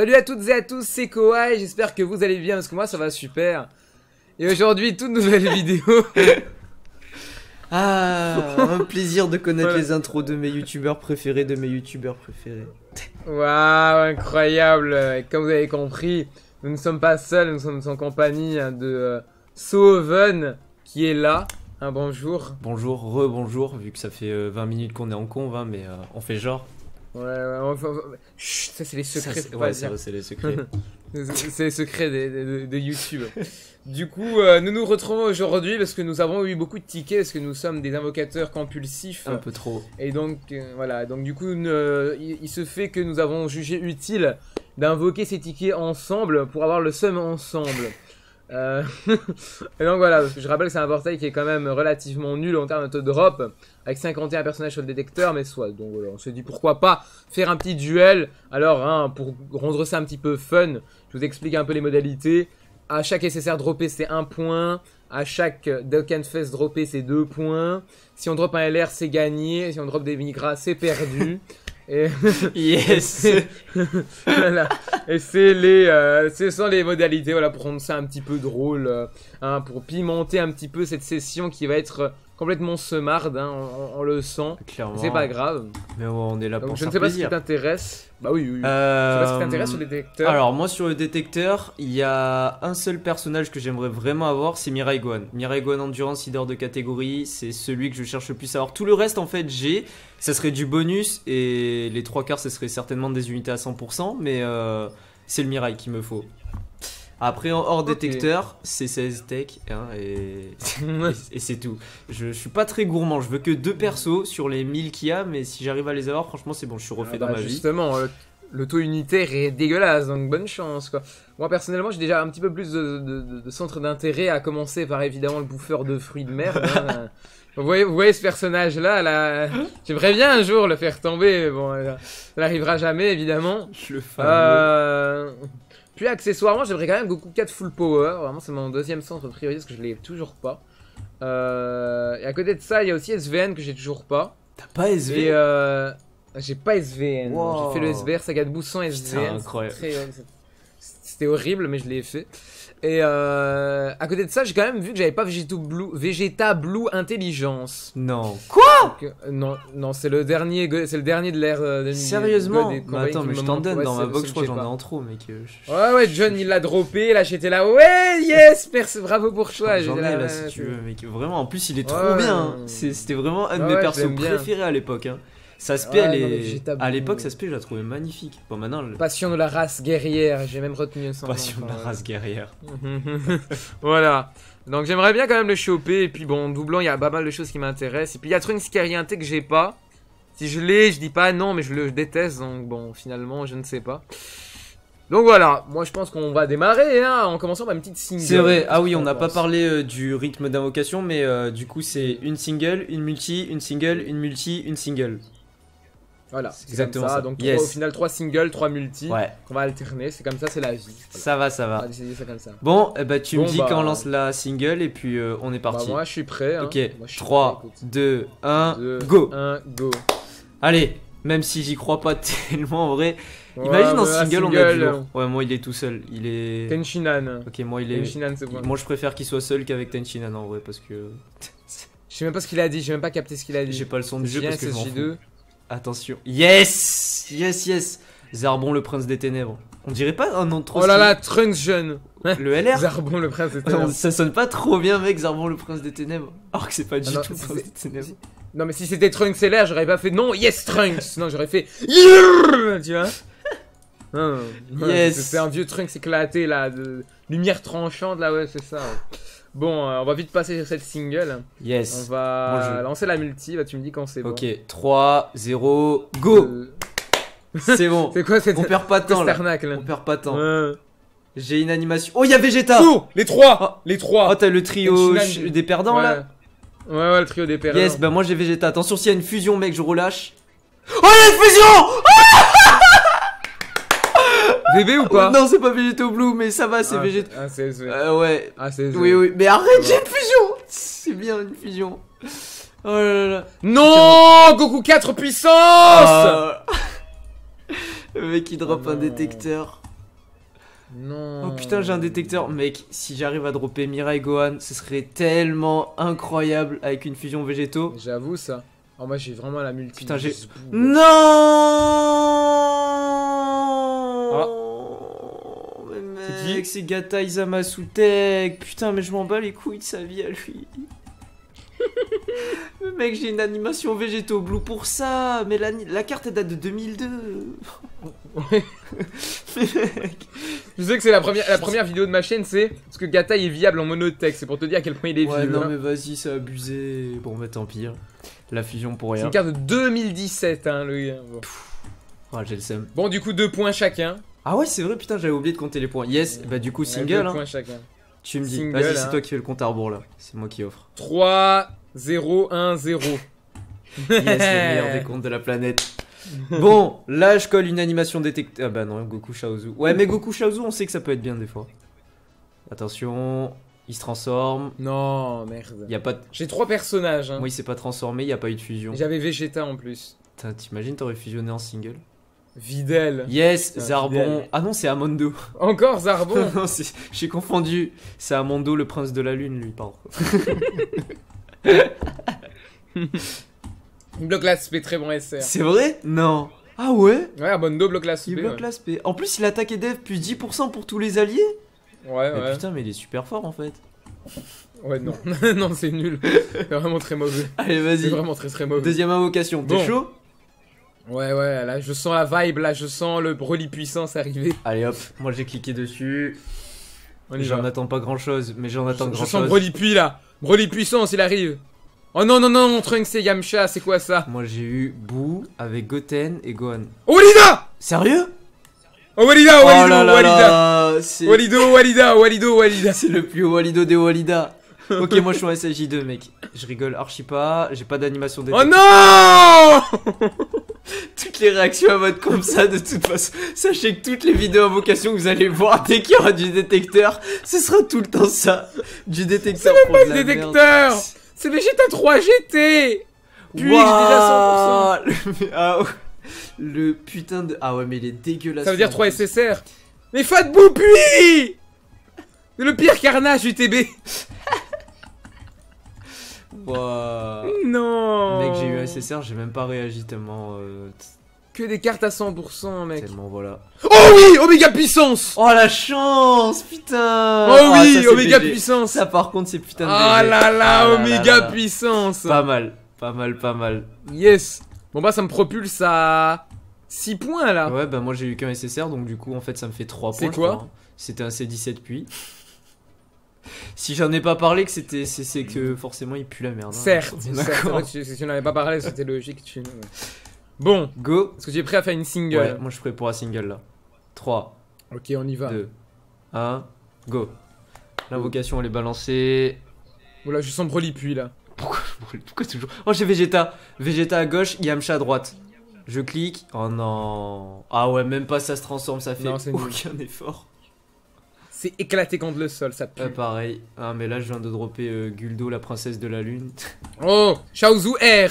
Salut à toutes et à tous, c'est Koai, j'espère que vous allez bien parce que moi ça va super. Et aujourd'hui, toute nouvelle vidéo. Ah, un plaisir de connaître Voilà. les intros de mes youtubeurs préférés, de mes youtubeurs préférés. Waouh, incroyable. Et Comme vous avez compris, nous ne sommes pas seuls, nous sommes en compagnie hein, de euh, Soven qui est là. Un bonjour. Bonjour, re-bonjour, vu que ça fait euh, 20 minutes qu'on est en conve, hein, mais euh, on fait genre. Ouais, ouais, enfin, enfin, chut, ça c'est les Ça, secrets. ouais, le c'est les secrets. C'est c'est les secrets de, de- de YouTube. Du coup, euh, nous nous retrouvons aujourd'hui parce que nous avons eu beaucoup de tickets, parce que nous sommes des invocateurs compulsifs. un peu trop. Et donc, euh, voilà. Donc, du coup, ne- il, il se fait que nous avons jugé utile d'invoquer ces tickets ensemble pour avoir le seum ensemble. Euh, et donc voilà, je rappelle que c'est un portail qui est quand même relativement nul en termes de drop, avec 51 personnages sur le détecteur, mais soit. Donc voilà, on se dit pourquoi pas faire un petit duel. Alors, hein, pour rendre ça un petit peu fun, je vous explique un peu les modalités. À chaque SSR droppé, c'est 1 point. À chaque Fest droppé, c'est 2 points. Si on drop un LR, c'est gagné. Si on drop des migras, c'est perdu. Et Yes voilà. Et c'est les, euh, ce sont les modalités, voilà, pour rendre ça un petit peu drôle, euh, hein, pour pimenter un petit peu cette session qui va être complètement semarde, hein, on, le sent. Clairement. C'est pas grave. Mais ouais, on est là Donc pour je ne sais pas ce qui t'intéresse. Bah oui, oui. oui. Euh, Je sais pas ce qui t'intéresse sur les détecteurs. Alors moi sur le détecteur, il y a un seul personnage que j'aimerais vraiment avoir, c'est Mirai Gohan. Mirai Gohan Endurance Leader de catégorie, c'est celui que je cherche le plus à avoir. Tout le reste en fait j'ai, ça serait du bonus et les trois quarts ce serait certainement des unités à 100%, mais euh, c'est le Mirai qu'il me faut. Après en hors détecteur, c'est 16 tech hein, et, et, c'est tout. Je, je suis pas très gourmand, je veux que deux persos sur les 1000 qu'il y a, mais si j'arrive à les avoir, franchement c'est bon, je suis refait Ah dans bah, ma vie. Justement, le, le taux unitaire est dégueulasse, donc bonne chance quoi. Moi personnellement, j'ai déjà un petit peu plus de, de, de- de centres d'intérêt, à commencer par évidemment le bouffeur de fruits de merde. hein. Vous voyez, vous voyez ce personnage-là, là, j'aimerais bien un jour le faire tomber, mais bon, euh, ça n'arrivera jamais évidemment. Je le fameux. Euh... Puis accessoirement, j'aimerais quand même Goku 4 full power. Vraiment, c'est mon deuxième centre priorité parce que je l'ai toujours pas. Euh... Et à côté de ça, il y a aussi SVN que j'ai toujours pas. T'as pas SV Et euh... j'ai pas SVN. Wow. J'ai fait le SVR Saga de Bousson SVN. incroyable. C'était très- C'était horrible, mais je l'ai fait. Et euh... à côté de ça, j'ai quand même vu que j'avais pas Vegeta Blue, Vegeta Blue Intelligence. Non. Donc, euh, non, non, c'est le dernier, c'est le dernier de l'ère. euh, de- Sérieusement? Mais compagnie attends, mais je t'en donne Ouais, dans ma box, je crois que j'en ai en trop, mec. je- Ouais, ouais, John il l'a droppé, là j'étais là, ouais, yes, merci, bravo pour toi. J'en j'étais ai là si tu veux, mec. Vraiment, en plus, il est trop ouais, bien. hein. C'était vraiment un de Ouais, mes persos préférés à l'époque. Hein. Saspé, Ouais, elle non, est... À l'époque, Saspé, je la trouvais magnifique. Bon, maintenant, le... Passion de la race guerrière, j'ai même retenu son nom, passion de la race guerrière. voilà. Donc j'aimerais bien quand même le choper, et puis bon, doublant, il y a pas mal de choses qui m'intéressent. Et puis il y a Trunks Kyrienté que j'ai pas. Si je l'ai, je dis pas non, mais je le déteste, donc bon, finalement, je ne sais pas. Donc voilà, moi je pense qu'on va démarrer, hein, en commençant par une petite single. C'est vrai, ah oui, on n'a pas parlé euh, du rythme d'invocation, mais euh, du coup, c'est une single, une multi, une single, une multi, une single. Voilà, C'est exactement ça. ça. Donc Yes. trois- au final, 3 singles, 3 multi. Ouais, On va alterner, c'est comme ça, c'est la vie. Voilà. ça va, ça On va. va décider ça comme ça. Bon, eh ben, tu me dis bah- quand on lance la single, et puis euh, on est Bah, parti. moi je suis prêt. Hein. Ok, Moi, je suis 3, prêt, écoute. 2, 1, Deux, go 1, go. Allez, même si j'y crois pas tellement en vrai. Imagine en ouais, single, on a du lourd. Ouais, moi il est tout seul. Il est. Tenshinhan. Ok, moi il est. Tenshinhan, c'est bon. Moi je préfère qu'il soit seul qu'avec Tenshinhan en vrai parce que. Je sais même pas ce qu'il a dit, j'ai même pas capté ce qu'il a dit. J'ai pas le son du jeu J1, parce que je m'en fous. SSJ2. Attention. Yes Yes, yes Zarbon le prince des ténèbres. On dirait pas un nom trop Oh là là, Trunks jeune. Le LR Zarbon le prince Non, là. Ça sonne pas trop bien, mec, Zarbon le prince des ténèbres. Alors que c'est pas du Ah non, tout le prince des ténèbres. Non mais si c'était Trunks LR, j'aurais pas fait non, yes Trunks. Non, j'aurais fait tu vois? Yes. C'est un vieux Trunks éclaté là, de lumière tranchante là, ouais, c'est ça. Bon, euh, on va vite passer sur cette single. On Yes. va Bon jeu. lancer la multi, bah tu me dis quand c'est bon. Ok, 3, 0, go Euh, C'est bon. C'est quoi cette On perd pas de temps là. On perd pas de temps. J'ai une animation. Oh, il y a Vegeta Oh, les trois Les trois Oh, t'as le trio des perdants ouais. là Ouais, ouais, le trio des perdants. Yes, bah moi j'ai Vegeta. Attention, s'il y a une fusion, mec, je relâche. Oh, il y a une fusion Ou pas Non, c'est pas Vegeta Blue, mais ça va, c'est Ah, Vegeta. Ah, c'est c'est- Euh, ouais. Ah, c'est Oui, oui, mais arrête, j'ai une fusion C'est bien une fusion. Oh là là là. Non Goku 4 puissance Ah. Le mec il drop Oh un détecteur. Non. Oh putain, j'ai un détecteur. Mec, si j'arrive à dropper Mirai Gohan, ce serait tellement incroyable avec une fusion végétaux. J'avoue ça. Oh, moi j'ai vraiment la multi. Putain, j'ai-. Non Ah. C'est mec, c'est Gata Izamasu Tech. Putain, mais je m'en bats les couilles de sa vie à lui. mais mec, j'ai une animation végétaux blue pour ça. Mais la, la carte elle date de 2002. Ouais. Je sais que c'est la première, la première vidéo de ma chaîne, c'est parce que Gata est viable en monotech. C'est pour te dire à quel point il est Ouais, vieux. non, hein. mais vas-y, c'est abusé. Bon, bah tant pis. hein. La fusion pour C'est rien. une carte de 2017, hein, le gars. Bon. Ah, j'ai le seum. Bon, du coup, deux points chacun. Ah ouais, c'est vrai, putain, j'avais oublié de compter les points. Yes, bah du coup, single. hein. points chacun. Tu me dis. Single, Vas-y, c'est hein. toi qui fais le compte à rebours là. C'est moi qui offre. 3, 0, 1, 0. Yes, le meilleur des comptes de la planète. Bon, là je colle une animation détecteur. Ah bah non, Goku Shaozu. Ouais, mais Goku Shaozu, on sait que ça peut être bien des fois. Attention, il se transforme. Non, merde. Y a pas. J'ai trois personnages. Hein. Moi, il s'est pas transformé, y a pas eu de fusion. J'avais Vegeta en plus. T'imagines, t'aurais fusionné en single? Videl. Yes, Putain, Zarbon. Ah non, c'est Amondo. Encore Zarbon. non, c'est- j'ai confondu. C'est Amondo, le prince de la lune, lui, pardon. Il bloque l'aspect, très bon SR. C'est vrai? Non. Ah ouais? Ouais, Abondo bloque l'aspect. Il ouais. bloque l'aspect. En plus, il attaque et dev plus 10% pour tous les alliés? Ouais, Mais ouais. putain, mais il est super fort en fait. Ouais, non. non, c'est nul. C'est vraiment très mauvais. Allez, C'est vas-y. vraiment très très mauvais. Deuxième invocation. T'es Bon. chaud? Ouais, ouais, là, je sens la vibe, là, je sens le Broly puissance arriver. Allez hop, moi j'ai cliqué dessus. J'en attends pas grand chose, mais j'en attends Je, grand je sens chose. Broly puis là. Broly puissance, il arrive. Oh non, non, non, Trunks et Yamcha, c'est quoi ça? Moi j'ai eu Boo avec Goten et Gohan. Oh, Walida Sérieux? Oh, Walida, Oh là là Walida. là C'est Walido, Walida, Walido, Walida. c'est le plus haut Walido des Walida. ok, moi je suis en SSJ2, mec. Je rigole archi pas, j'ai pas d'animation Oh détecteur. non toutes les réactions à mode comme ça, de toute façon, sachez que toutes les vidéos invocations que vous allez voir dès qu'il y aura du détecteur, ce sera tout le temps ça. Du détecteur pour de la merde. Détecteur C'est Vegeta 3 GT Puis, j'ai Waouh Le- ah ouais. Le putain de. Ah ouais, mais il est dégueulasse. Ça veut dire 3 SSR. Mais Fat Boupi C'est le pire carnage du TB Waouh. J'ai même pas réagi tellement. euh, Que des cartes à 100%, mec. tellement voilà. Oh oui Oméga puissance Oh la chance Putain Oh Ah, oui c'est Oméga BG. puissance Ça par contre, c'est putain de. Ah BG. là là Ah là Oméga là là. puissance Pas mal, pas mal, pas mal. Yes Bon bah ça me propulse à 6 points là Ouais, bah moi j'ai eu qu'un SSR, donc du coup en fait ça me fait 3 C'est points. je quoi? crois. C'était un C17 puis. Si j'en ai pas parlé, que c'était, c'est, que forcément il pue la merde. hein. Certes, certes, tu, si tu n'en avais pas parlé, c'était logique. Tu... Bon, Go. est-ce que tu es prêt à faire une single? Ouais, moi je suis prêt pour un single là. 3, Ok, on y va. 2, 1, go. L'invocation elle est balancée. Voilà, je sens Broly puis là. Pourquoi toujours Oh j'ai Vegeta. Vegeta à gauche, Yamcha à droite. Je clique. Oh non. Ah ouais, même pas ça se transforme, ça fait Non, nul. aucun effort. C'est éclaté contre le sol, ça pue. Euh, pareil. Ah mais là je viens de dropper euh, Guldo, la princesse de la lune. Oh, Shaozu R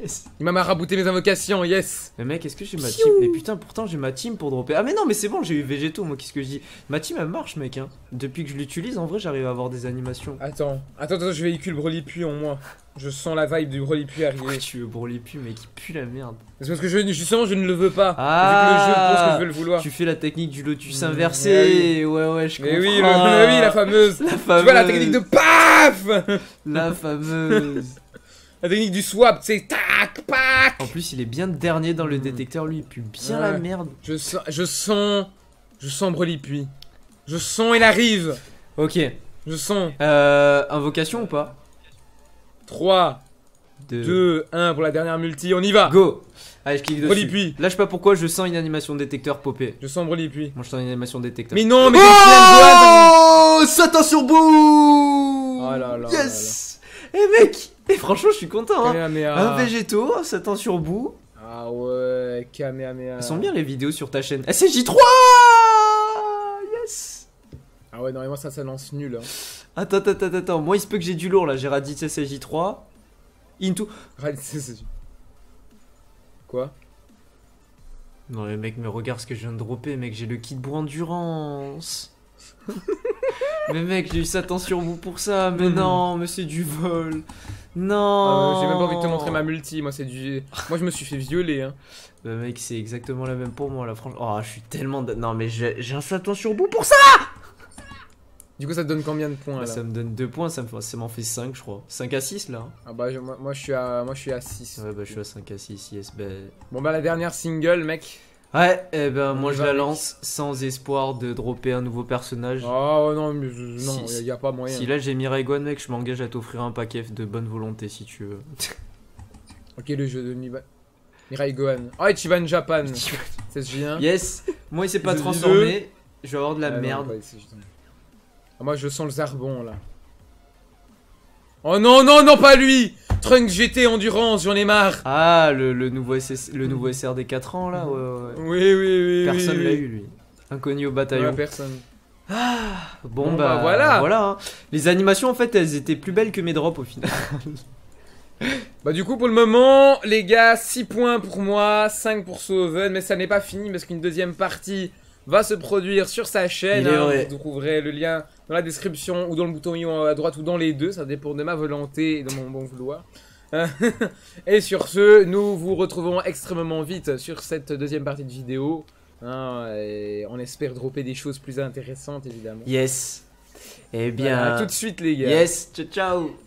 yes. Il m'a marabouté mes invocations, yes Mais mec, est-ce que j'ai ma team? Mais putain, pourtant j'ai ma team pour dropper. Ah mais non, mais c'est bon, j'ai eu Végéto, moi, qu'est-ce que je dis? Ma team elle marche, mec. Hein. Depuis que je l'utilise, en vrai, j'arrive à avoir des animations. Attends, attends, attends, je véhicule Broly puis en moi. Je sens la vibe du Broly puis Pourquoi arriver. tu veux brûler plus, mec? Il pue la merde. C'est parce que je, justement, je ne le veux pas. Ah. Vu que le jeu pense que je veux le vouloir. Tu fais la technique du lotus Mm, inversé. Ouais, ouais, je comprends. Mais oui, le- mais oui, la fameuse. La Tu fameuse. vois la technique de PAF La fameuse. La technique du swap, c'est tac, pac en plus, il est bien dernier dans le Mm. détecteur, lui, il pue bien Ouais. la merde. Je sens, je sens, je sens. Je sens, il arrive. Ok. Je sens. Euh, invocation ou pas? 3, Deux. 2, 1 pour la dernière multi, on y va. Go Allez, je clique dessus. Là, je sais pas pourquoi je sens une animation détecteur popper. Je sens Broly puis. Moi, je sens une animation détecteur. Mais non, mais Oh Satan Boo Oh là là Yes Eh mec Et franchement, je suis content. ça- Hein. Un végétaux, Satan sur bout. Ah ouais, Kamehameha. Elles sont bien les vidéos sur ta chaîne. SSJ3 Yes Ah ouais, normalement ça s'annonce nul. Hein. Attends, attends, attends, attends. Moi, il se peut que j'ai du lourd là. J'ai radit SSJ3. Into. Raditz, c'est- Quoi? Non mais mec, mais regarde ce que je viens de dropper, mec, j'ai le kit pour endurance. mais mec, j'ai eu ça tant sur vous pour ça, mais Mhm. non, mais c'est du vol. Non. Euh, J'ai même pas envie de te montrer ma multi, moi c'est du... Moi je me suis fait violer, hein. Bah mec, c'est exactement la même pour moi, là, franchement. Oh, je suis tellement... Non mais j'ai un Satan sur bout pour ça Du coup ça te donne combien de points Bah, là? Ça me donne 2 points, ça me fait- ça m'en fait 5 je crois. 5 à 6 là. hein. Ah bah je- moi, je suis à moi je suis à 6. Ouais bah je suis à 5 à 6, yes. Bah... Bon bah la dernière single mec. Ouais, eh ben moi je la lance sans espoir de dropper un nouveau personnage. Oh non mais je- non, Si- y, a- pas moyen. Si là j'ai Mirai Gohan mec, je m'engage à t'offrir un paquet de bonne volonté si tu veux. Ok le jeu de. Mirai Gohan. Oh Ichiban Japan. SJ1. yes Moi il s'est pas transformé, je vais avoir de la Ah, merde. Ah, moi je sens le zarbon là. Oh non non non pas lui Trunk GT Endurance, j'en ai marre. Ah, le, le nouveau SS le nouveau SR des 4 ans là, ouais. Oui oui oui. Personne oui, l'a oui. eu lui. Inconnu au Ouais, bataillon. personne. Bon, Bon, bah, bah, voilà. voilà. hein. Les animations en fait elles étaient plus belles que mes drops au final. Bah du coup pour le moment les gars 6 points pour moi, 5 pour Soven mais ça n'est pas fini parce qu'une deuxième partie va se produire sur sa chaîne. Hein. Vous trouverez le lien dans la description ou dans le bouton i à droite ou dans les deux, ça dépend de ma volonté et de mon bon vouloir. et sur ce, nous vous retrouvons extrêmement vite sur cette deuxième partie de vidéo. hein, et on espère dropper des choses plus intéressantes évidemment. Yes. Eh bien. Voilà, à tout de suite les gars. Yes, ciao ciao